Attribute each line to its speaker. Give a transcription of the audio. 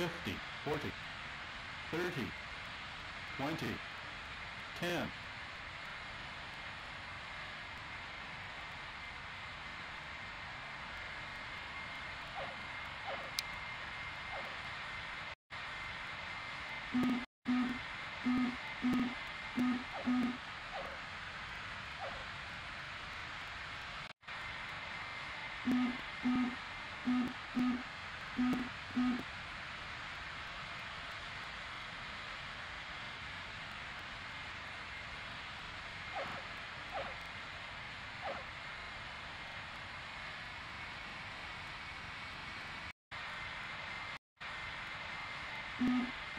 Speaker 1: 50, 40, 30, 20, 10, Thank you. Mm-hmm.